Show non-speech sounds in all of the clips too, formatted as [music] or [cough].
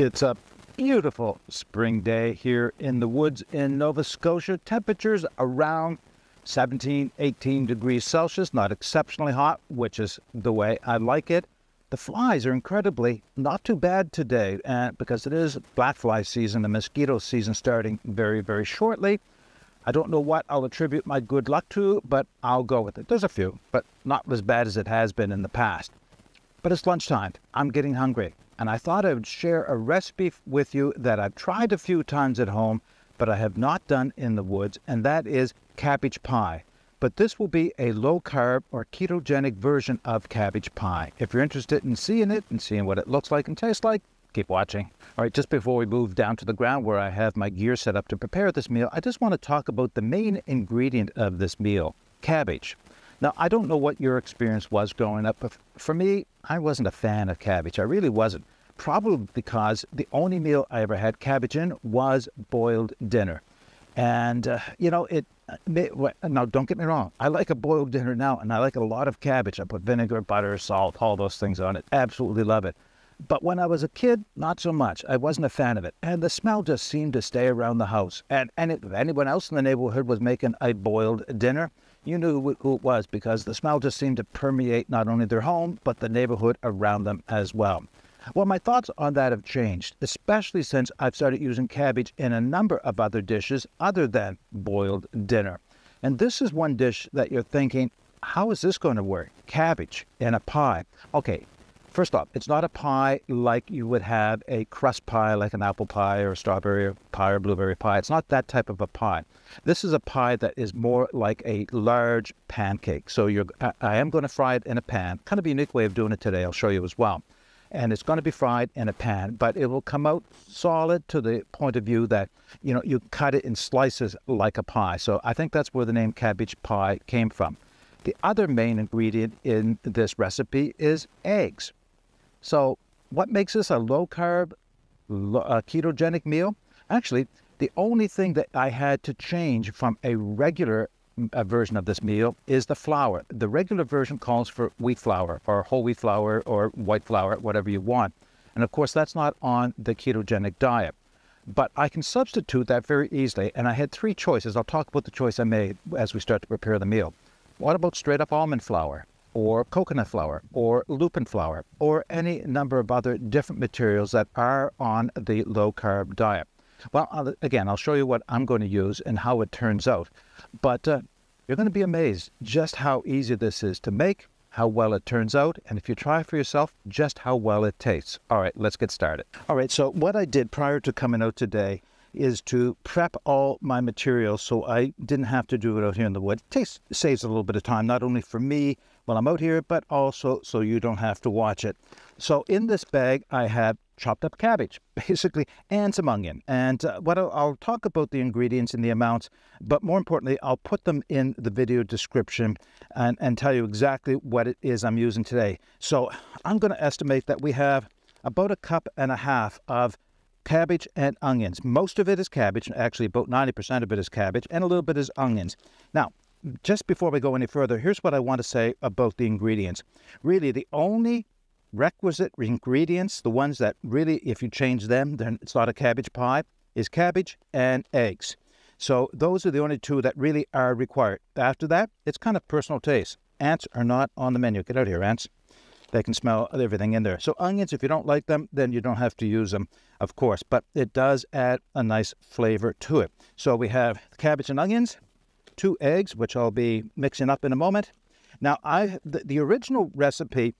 It's a beautiful spring day here in the woods in Nova Scotia. Temperatures around 17, 18 degrees Celsius, not exceptionally hot, which is the way I like it. The flies are incredibly not too bad today uh, because it is black fly season, the mosquito season starting very, very shortly. I don't know what I'll attribute my good luck to, but I'll go with it. There's a few, but not as bad as it has been in the past. But it's lunchtime. I'm getting hungry. And I thought I would share a recipe with you that I've tried a few times at home, but I have not done in the woods, and that is cabbage pie. But this will be a low carb or ketogenic version of cabbage pie. If you're interested in seeing it and seeing what it looks like and tastes like, keep watching. All right, just before we move down to the ground where I have my gear set up to prepare this meal, I just want to talk about the main ingredient of this meal cabbage. Now, I don't know what your experience was growing up, but for me, I wasn't a fan of cabbage. I really wasn't. Probably because the only meal I ever had cabbage in was boiled dinner. And, uh, you know, it, now don't get me wrong, I like a boiled dinner now, and I like a lot of cabbage. I put vinegar, butter, salt, all those things on it. Absolutely love it. But when I was a kid, not so much. I wasn't a fan of it. And the smell just seemed to stay around the house. And, and if anyone else in the neighborhood was making a boiled dinner, you knew who it was because the smell just seemed to permeate not only their home, but the neighborhood around them as well. Well, my thoughts on that have changed, especially since I've started using cabbage in a number of other dishes other than boiled dinner. And this is one dish that you're thinking, how is this going to work? Cabbage in a pie. Okay, First off, it's not a pie like you would have a crust pie, like an apple pie or strawberry pie or blueberry pie. It's not that type of a pie. This is a pie that is more like a large pancake. So you're, I am going to fry it in a pan. Kind of a unique way of doing it today. I'll show you as well. And it's going to be fried in a pan, but it will come out solid to the point of view that, you know, you cut it in slices like a pie. So I think that's where the name cabbage pie came from. The other main ingredient in this recipe is eggs. So, what makes this a low carb, uh, ketogenic meal? Actually, the only thing that I had to change from a regular uh, version of this meal is the flour. The regular version calls for wheat flour or whole wheat flour or white flour, whatever you want. And of course, that's not on the ketogenic diet. But I can substitute that very easily. And I had three choices. I'll talk about the choice I made as we start to prepare the meal. What about straight up almond flour? Or coconut flour or lupin flour or any number of other different materials that are on the low carb diet. Well, again, I'll show you what I'm going to use and how it turns out. But uh, you're going to be amazed just how easy this is to make, how well it turns out, and if you try for yourself, just how well it tastes. All right, let's get started. All right, so what I did prior to coming out today is to prep all my materials so I didn't have to do it out here in the wood. It saves a little bit of time, not only for me while I'm out here, but also so you don't have to watch it. So in this bag, I have chopped up cabbage, [laughs] basically, and some onion. And uh, what I'll, I'll, talk about the ingredients and the amounts, but more importantly, I'll put them in the video description and, and tell you exactly what it is I'm using today. So I'm going to estimate that we have about a cup and a half of cabbage and onions. Most of it is cabbage, actually about 90% of it is cabbage, and a little bit is onions. Now, just before we go any further, here's what I want to say about the ingredients. Really, the only requisite ingredients, the ones that really, if you change them, then it's not a cabbage pie, is cabbage and eggs. So those are the only two that really are required. After that, it's kind of personal taste. Ants are not on the menu. Get out of here, ants. They can smell everything in there. So onions, if you don't like them, then you don't have to use them, of course. But it does add a nice flavor to it. So we have cabbage and onions, two eggs, which I'll be mixing up in a moment. Now, I the, the original recipe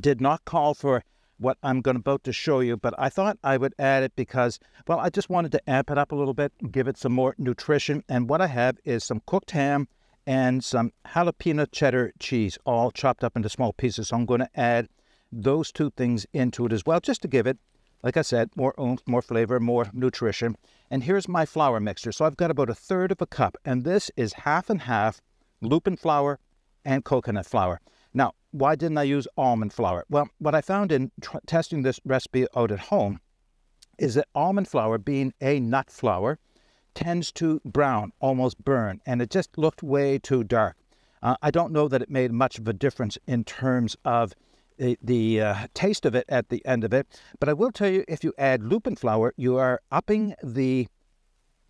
did not call for what I'm going to about to show you, but I thought I would add it because, well, I just wanted to amp it up a little bit, give it some more nutrition. And what I have is some cooked ham and some jalapeno cheddar cheese, all chopped up into small pieces. So I'm going to add those two things into it as well, just to give it like I said, more oomph, more flavor, more nutrition. And here's my flour mixture. So I've got about a third of a cup, and this is half and half lupin flour and coconut flour. Now, why didn't I use almond flour? Well, what I found in testing this recipe out at home is that almond flour, being a nut flour, tends to brown, almost burn, and it just looked way too dark. Uh, I don't know that it made much of a difference in terms of the, the uh, taste of it at the end of it. But I will tell you, if you add lupin flour, you are upping the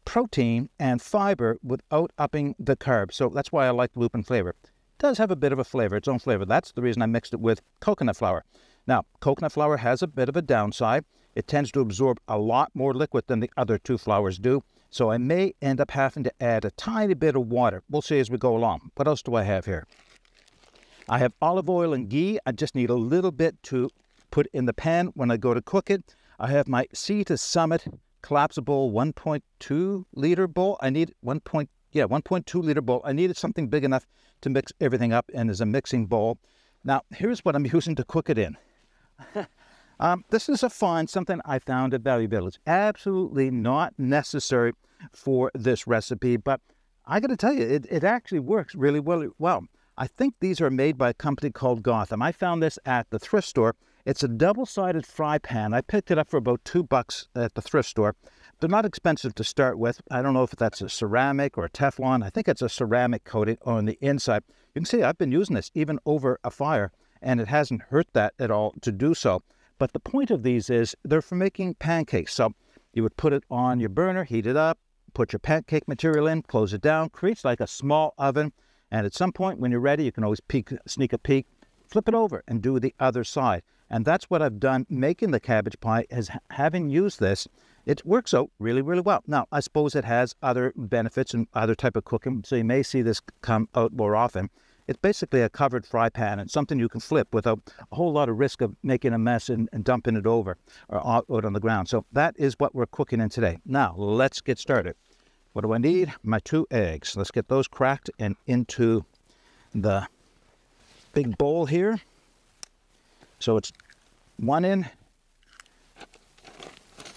protein and fiber without upping the carbs. So that's why I like lupin flavor. It does have a bit of a flavor, its own flavor. That's the reason I mixed it with coconut flour. Now, coconut flour has a bit of a downside. It tends to absorb a lot more liquid than the other two flours do. So I may end up having to add a tiny bit of water. We'll see as we go along. What else do I have here? I have olive oil and ghee. I just need a little bit to put in the pan when I go to cook it. I have my Sea to Summit collapsible 1.2 liter bowl. I need 1. Point, yeah, 1.2 liter bowl. I needed something big enough to mix everything up and as a mixing bowl. Now, here's what I'm [laughs] using to cook it in. [laughs] um, this is a find, something I found at Value Village. Absolutely not necessary for this recipe, but I got to tell you, it, it actually works really well. Well, I think these are made by a company called Gotham. I found this at the thrift store. It's a double-sided fry pan. I picked it up for about two bucks at the thrift store. They're not expensive to start with. I don't know if that's a ceramic or a Teflon. I think it's a ceramic coating on the inside. You can see I've been using this even over a fire, and it hasn't hurt that at all to do so. But the point of these is they're for making pancakes. So you would put it on your burner, heat it up, put your pancake material in, close it down, creates like a small oven. And at some point when you're ready, you can always peek, sneak a peek, flip it over and do the other side. And that's what I've done making the cabbage pie is having used this. It works out really, really well. Now, I suppose it has other benefits and other type of cooking, so you may see this come out more often. It's basically a covered fry pan and something you can flip without a whole lot of risk of making a mess and, and dumping it over or out, out on the ground. So that is what we're cooking in today. Now, let's get started. What do I need? My two eggs. Let's get those cracked and into the big bowl here. So it's one in,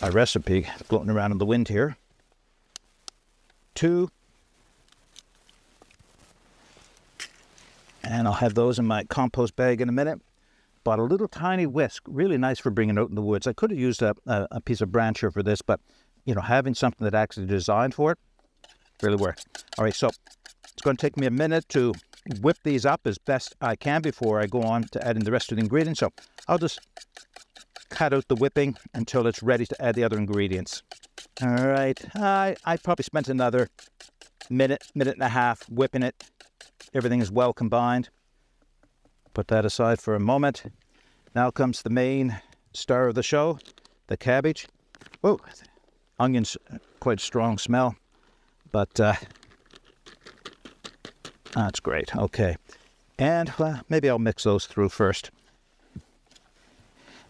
a recipe floating around in the wind here. Two, and I'll have those in my compost bag in a minute. Bought a little tiny whisk, really nice for bringing out in the woods. I could have used a, a, a piece of brancher for this, but you know, having something that actually designed for it really works. All right, so it's going to take me a minute to whip these up as best I can before I go on to adding the rest of the ingredients. So I'll just cut out the whipping until it's ready to add the other ingredients. All right, I, I probably spent another minute, minute and a half whipping it. Everything is well combined. Put that aside for a moment. Now comes the main star of the show, the cabbage. Whoa, onions, uh, quite strong smell. But uh, that's great. Okay. And uh, maybe I'll mix those through first.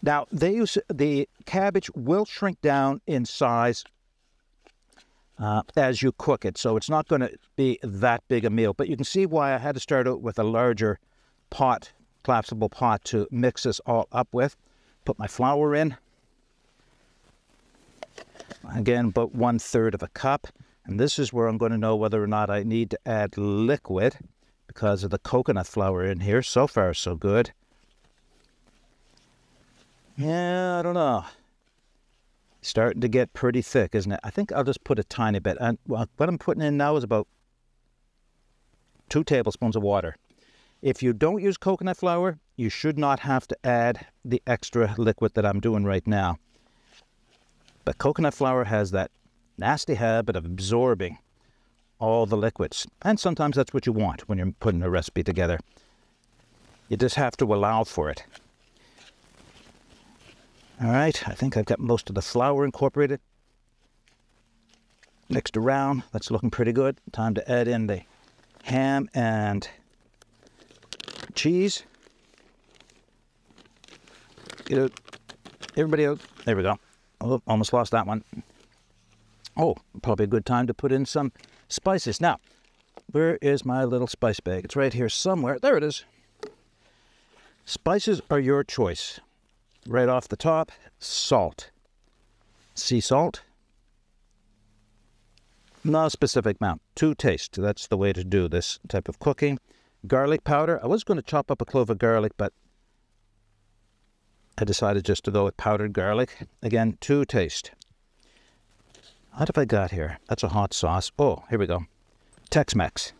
Now, they use, the cabbage will shrink down in size uh, as you cook it, so it's not going to be that big a meal. But you can see why I had to start out with a larger pot, collapsible pot, to mix this all up with. Put my flour in. Again, about one third of a cup. And this is where I'm going to know whether or not I need to add liquid because of the coconut flour in here. So far, so good. Yeah, I don't know. Starting to get pretty thick, isn't it? I think I'll just put a tiny bit. And what I'm putting in now is about two tablespoons of water. If you don't use coconut flour, you should not have to add the extra liquid that I'm doing right now. But coconut flour has that nasty habit of absorbing all the liquids. And sometimes that's what you want when you're putting a recipe together. You just have to allow for it. All right, I think I've got most of the flour incorporated. Mixed around, that's looking pretty good. Time to add in the ham and cheese. Get out. Everybody else, There we go. Oh, almost lost that one. Oh, probably a good time to put in some spices. Now, where is my little spice bag? It's right here somewhere. There it is. Spices are your choice. Right off the top, salt. Sea salt. Not a specific amount. To taste. That's the way to do this type of cooking. Garlic powder. I was going to chop up a clove of garlic, but I decided just to go with powdered garlic. Again, to taste. What have I got here? That's a hot sauce. Oh, here we go. Tex-Mex.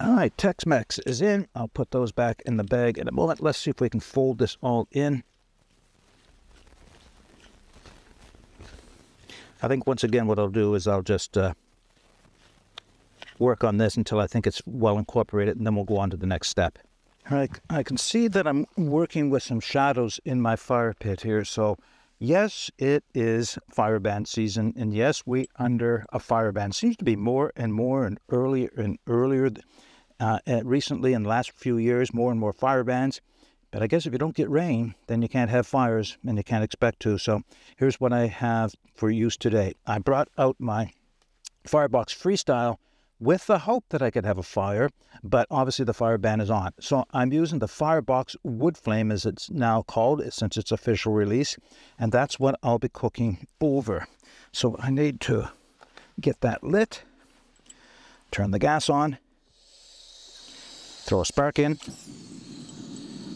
All right, Tex-Mex is in. I'll put those back in the bag in a moment. Let's see if we can fold this all in. I think once again what I'll do is I'll just uh, work on this until I think it's well incorporated and then we'll go on to the next step. Right, I can see that I'm working with some shadows in my fire pit here. So yes, it is fire ban season. And yes, we under a fire ban. Seems to be more and more and earlier and earlier uh, recently in the last few years, more and more fire bans. But I guess if you don't get rain, then you can't have fires and you can't expect to. So here's what I have for use today. I brought out my Firebox Freestyle with the hope that I could have a fire, but obviously the fire ban is on. So I'm using the Firebox Wood Flame as it's now called since its official release, and that's what I'll be cooking over. So I need to get that lit, turn the gas on, throw a spark in,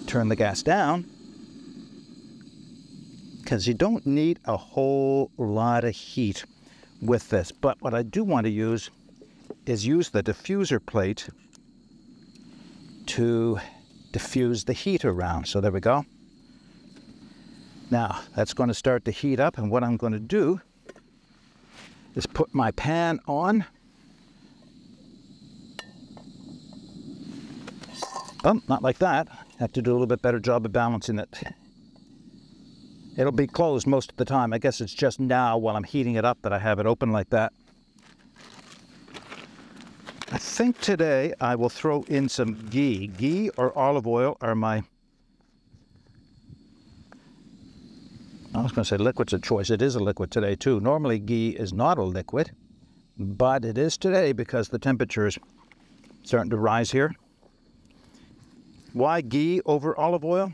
turn the gas down because you don't need a whole lot of heat with this. But what I do want to use is use the diffuser plate to diffuse the heat around. So there we go. Now that's going to start to heat up and what I'm going to do is put my pan on Oh, not like that. Have to do a little bit better job of balancing it. It'll be closed most of the time. I guess it's just now while I'm heating it up that I have it open like that. I think today I will throw in some ghee. Ghee or olive oil are my, I was going to say liquid's a choice. It is a liquid today too. Normally ghee is not a liquid, but it is today because the temperature is starting to rise here. Why ghee over olive oil?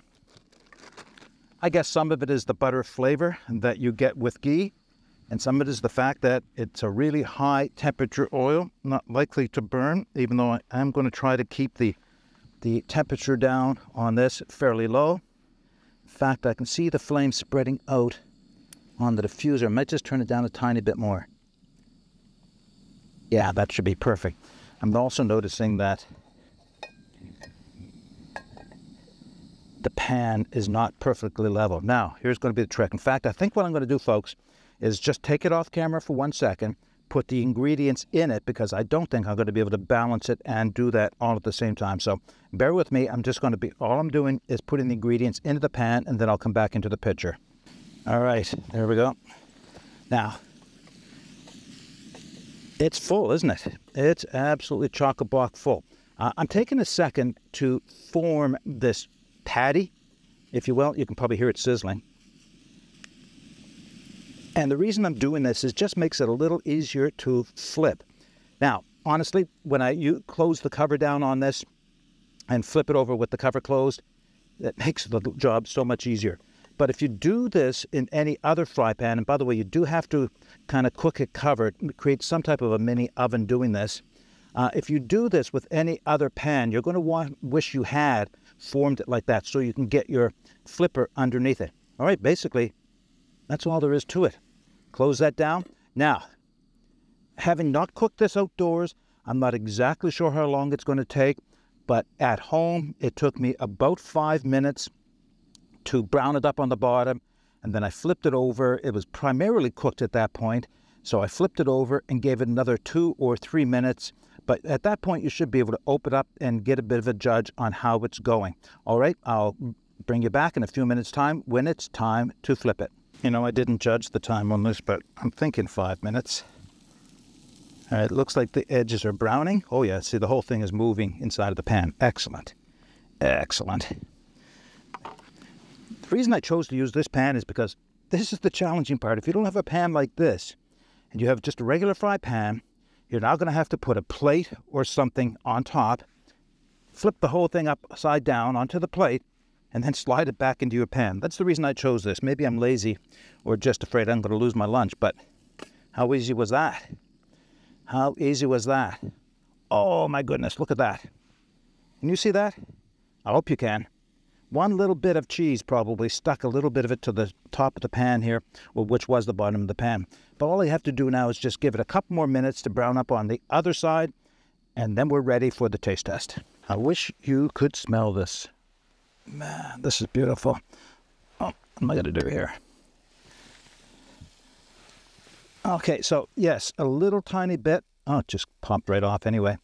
I guess some of it is the butter flavor that you get with ghee, and some of it is the fact that it's a really high temperature oil, not likely to burn, even though I am going to try to keep the, the temperature down on this fairly low. In fact, I can see the flame spreading out on the diffuser. I might just turn it down a tiny bit more. Yeah, that should be perfect. I'm also noticing that the pan is not perfectly level. Now, here's going to be the trick. In fact, I think what I'm going to do, folks, is just take it off camera for one second, put the ingredients in it, because I don't think I'm going to be able to balance it and do that all at the same time. So bear with me. I'm just going to be, all I'm doing is putting the ingredients into the pan, and then I'll come back into the picture. All right, there we go. Now, it's full, isn't it? It's absolutely chock-a-block full. Uh, I'm taking a second to form this patty, if you will. You can probably hear it sizzling. And the reason I'm doing this is just makes it a little easier to flip. Now, honestly, when I you close the cover down on this and flip it over with the cover closed, that makes the job so much easier. But if you do this in any other fry pan, and by the way, you do have to kind of cook it covered, create some type of a mini oven doing this. Uh, if you do this with any other pan, you're going to want, wish you had formed it like that so you can get your flipper underneath it. All right, basically, that's all there is to it. Close that down. Now, having not cooked this outdoors, I'm not exactly sure how long it's going to take, but at home, it took me about five minutes to brown it up on the bottom, and then I flipped it over. It was primarily cooked at that point, so I flipped it over and gave it another two or three minutes but at that point, you should be able to open it up and get a bit of a judge on how it's going. All right, I'll bring you back in a few minutes' time when it's time to flip it. You know, I didn't judge the time on this, but I'm thinking five minutes. All right, it looks like the edges are browning. Oh yeah, see the whole thing is moving inside of the pan. Excellent. Excellent. The reason I chose to use this pan is because this is the challenging part. If you don't have a pan like this, and you have just a regular fry pan, you're now going to have to put a plate or something on top, flip the whole thing upside down onto the plate, and then slide it back into your pan. That's the reason I chose this. Maybe I'm lazy or just afraid I'm going to lose my lunch, but how easy was that? How easy was that? Oh my goodness, look at that. Can you see that? I hope you can. One little bit of cheese probably stuck a little bit of it to the top of the pan here, which was the bottom of the pan. But all I have to do now is just give it a couple more minutes to brown up on the other side. and then we're ready for the taste test. I wish you could smell this. Man, this is beautiful. Oh, what am I going to do here? Okay, so yes, a little tiny bit. Oh, it just popped right off anyway.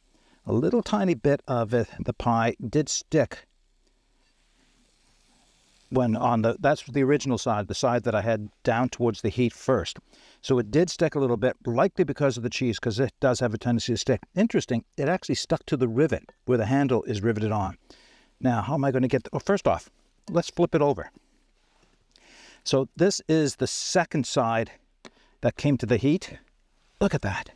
A little tiny bit of it, the pie did stick when on the that's the original side, the side that I had down towards the heat first. So it did stick a little bit, likely because of the cheese, because it does have a tendency to stick. Interesting, it actually stuck to the rivet where the handle is riveted on. Now, how am I going to get? The, oh, first off, let's flip it over. So this is the second side that came to the heat. Look at that.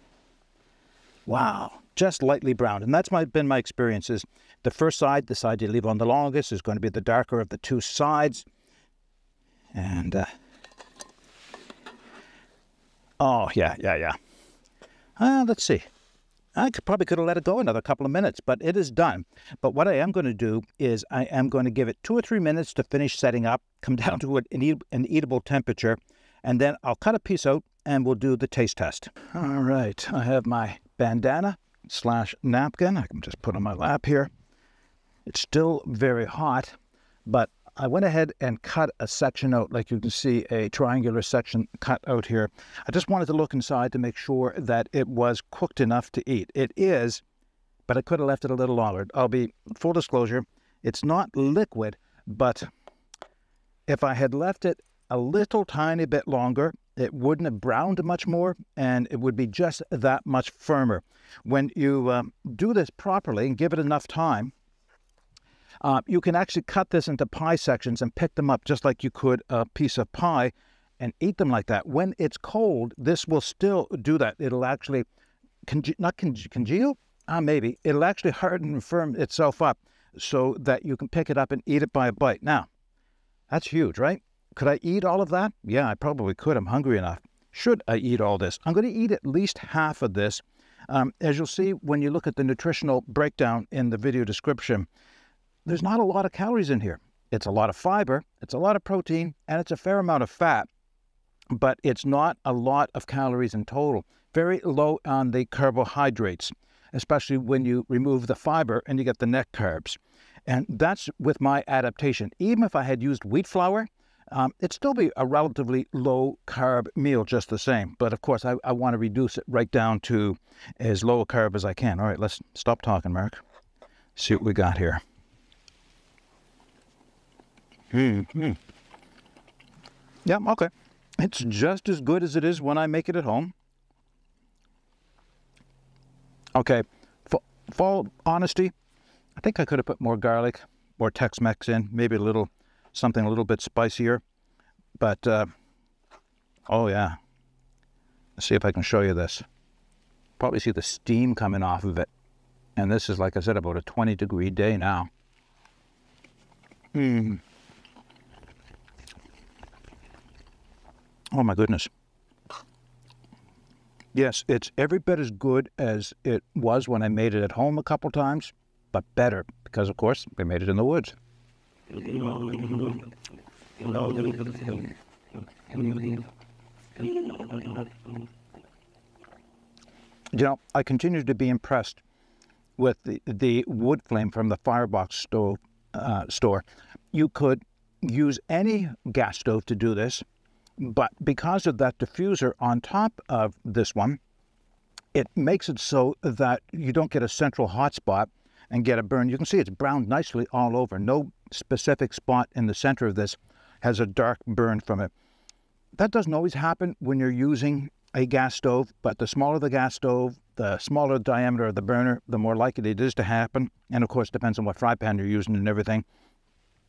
Wow, just lightly browned. And that's my, been my experiences. The first side, the side you leave on the longest, is going to be the darker of the two sides. And, uh, oh, yeah, yeah, yeah. Uh, let's see. I could, probably could have let it go another couple of minutes, but it is done. But what I am going to do is I am going to give it two or three minutes to finish setting up, [laughs] come down to an, eat, an eatable temperature, and then I'll cut a piece out and we'll do the taste test. All right, I have my bandana slash napkin. I can just put on my lap here. It's still very hot, but I went ahead and cut a section out, like you can see a triangular section cut out here. I just wanted to look inside to make sure that it was cooked enough to eat. It is, but I could have left it a little longer. I'll be full disclosure, it's not liquid, but if I had left it a little tiny bit longer, it wouldn't have browned much more and it would be just that much firmer. When you um, do this properly and give it enough time, uh, you can actually cut this into pie sections and pick them up just like you could a piece of pie and eat them like that. When it's cold, this will still do that. It'll actually, conge- not conge- congeal, uh, maybe, it'll actually harden and firm itself up so that you can pick it up and eat it by a bite. Now, that's huge, right? Could I eat all of that? Yeah, I probably could. I'm hungry enough. Should I eat all this? I'm going to eat at least half of this. Um, as you'll see when you look at the nutritional breakdown in the video description, there's not a lot of calories in here. It's a lot of fiber, it's a lot of protein, and it's a fair amount of fat, but it's not a lot of calories in total. Very low on the carbohydrates, especially when you remove the fiber and you get the net carbs. And that's with my adaptation. Even if I had used wheat flour, um, it'd still be a relatively low carb meal just the same. But of course, I, I want to reduce it right down to as low a carb as I can. All right, let's stop talking, Mark. See what we got here. Mm-hmm. Yeah, okay. It's just as good as it is when I make it at home. Okay, for, for honesty, I think I could have put more garlic, more Tex-Mex in, maybe a little something a little bit spicier. But, uh, oh yeah. Let's see if I can show you this. Probably see the steam coming off of it. And this is, like I said, about a 20 degree day now. Hmm. Oh my goodness. Yes, it's every bit as good as it was when I made it at home a couple times, but better because, of course, we made it in the woods. You know, I continue to be impressed with the, the wood flame from the Firebox stove uh, store. You could use any gas stove to do this, but because of that diffuser on top of this one, it makes it so that you don't get a central hot spot and get a burn. You can see it's browned nicely all over. No specific spot in the center of this has a dark burn from it. That doesn't always happen when you're using a gas stove, but the smaller the gas stove, the smaller the diameter of the burner, the more likely it is to happen. And of course, it depends on what fry pan you're using and everything.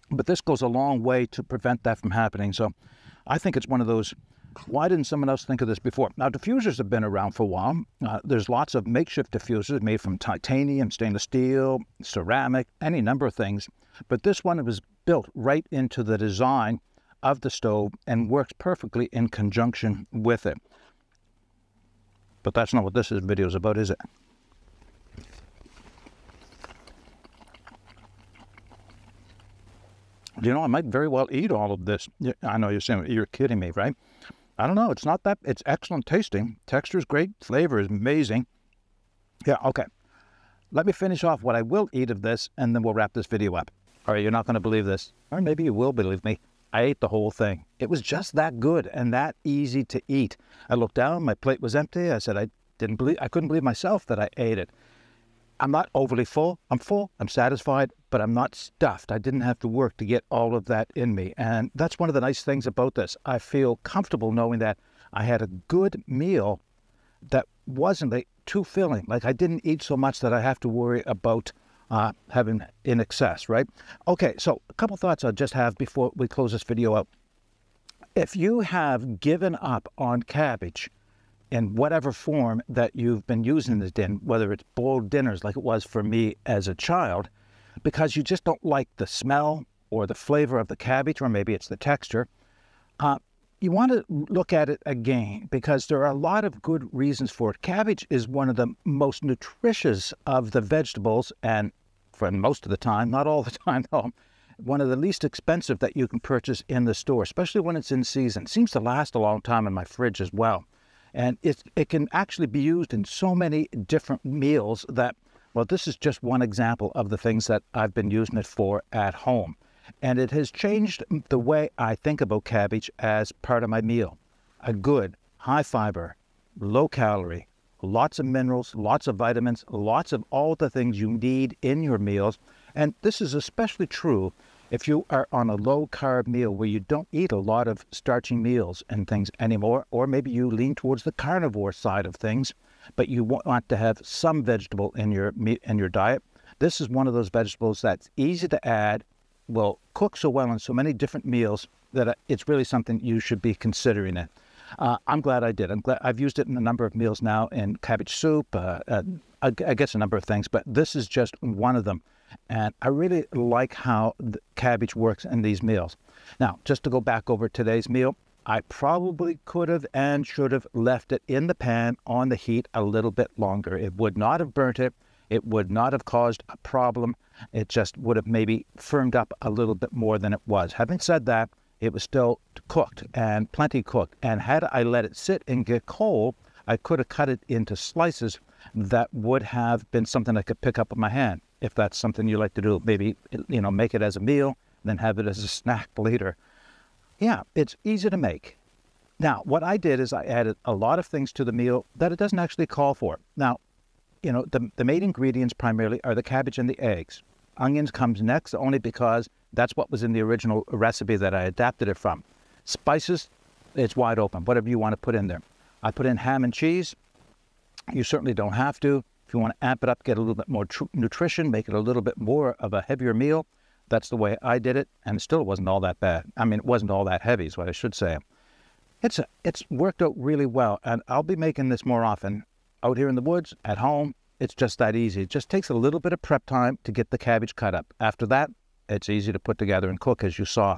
But this goes a long way to prevent that from happening. So I think it's one of those why didn't someone else think of this before? Now, diffusers have been around for a while. Uh, there's lots of makeshift diffusers made from titanium, stainless steel, ceramic, any number of things. But this one was built right into the design of the stove and works perfectly in conjunction with it. But that's not what this video is about, is it? You know, I might very well eat all of this. I know you're saying you're kidding me, right? I don't know. It's not that. It's excellent tasting. Texture is great. Flavor is amazing. Yeah. Okay. let me finish off what I will eat of this, and then we'll wrap this video up. All right, you're not going to believe this, or maybe you will believe me. I ate the whole thing. It was just that good and that easy to eat. I looked down, my plate was empty. I said I didn't believe, I couldn't believe myself that I ate it. I'm not overly full. I'm full. I'm satisfied, but I'm not stuffed. I didn't have to work to get all of that in me. And that's one of the nice things about this. I feel comfortable knowing that I had a good meal that wasn't like, too filling. Like I didn't eat so much that I have to worry about uh, having in excess, right? Okay, so a couple thoughts I'll just have before we close this video out. If you have given up on cabbage, in whatever form that you've been using it in, whether it's boiled dinners like it was for me as a child, because you just don't like the smell or the flavor of the cabbage, or maybe it's the texture, uh, you want to look at it again because there are a lot of good reasons for it. Cabbage is one of the most nutritious of the vegetables, and for most of the time, not all the [laughs] time though, one of the least expensive that you can purchase in the store, especially when it's in season. It seems to last a long time in my fridge as well. And it, it can actually be used in so many different meals that, well, this is just one example of the things that I've been using it for at home. And it has changed the way I think about cabbage as part of my meal. A good, high fiber, low calorie, lots of minerals, lots of vitamins, lots of all the things you need in your meals. And this is especially true if you are on a low carb meal where you don't eat a lot of starchy meals and things anymore, or maybe you lean towards the carnivore side of things, but you want to have some vegetable in your in your diet, this is one of those vegetables that's easy to add, will cook so well in so many different meals that it's really something you should be considering it. Uh, I'm glad I did. I'm glad I've used it in a number of meals now in cabbage soup, uh, uh, I guess a number of things, but this is just one of them. And I really like how the cabbage works in these meals. Now, just to go back over today's meal, I probably could have and should have left it in the pan on the heat a little bit longer. It would not have burnt it. It would not have caused a problem. It just would have maybe firmed up a little bit more than it was. Having said that, it was still cooked and plenty cooked. And had I let it sit and get cold, I could have cut it into slices that would have been something I could pick up with my hand if that's something you like to do. Maybe, you know, make it as a meal, then have it as a [laughs] snack later. Yeah, it's easy to make. Now, what I did is I added a lot of things to the meal that it doesn't actually call for. Now, you know, the, the main ingredients primarily are the cabbage and the eggs. Onions comes next only because that's what was in the original recipe that I adapted it from. Spices, it's wide open, whatever you want to put in there. I put in ham and cheese. You certainly don't have to. You want to amp it up, get a little bit more nutrition, make it a little bit more of a heavier meal, that's the way I did it, and it still wasn't all that bad. I mean, it wasn't all that heavy, is what I should say. It's a, it's worked out really well, and I'll be making this more often out here in the woods, at home. It's just that easy. It just takes a little bit of prep time to get the cabbage cut up. After that, it's easy to put together and cook, as you saw.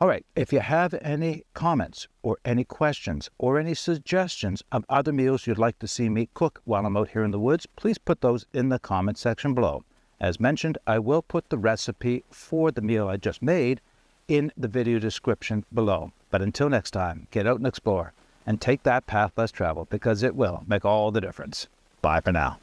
All right, if you have any comments or any questions or any suggestions of other meals you'd like to see me cook while I'm out here in the woods, please put those in the comment section below. As mentioned, I will put the recipe for the meal I just made in the video description below. But until next time, get out and explore and take that path less traveled because it will make all the difference. Bye for now.